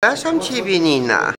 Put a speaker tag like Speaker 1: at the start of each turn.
Speaker 1: Przepraszam ciebie, Nina.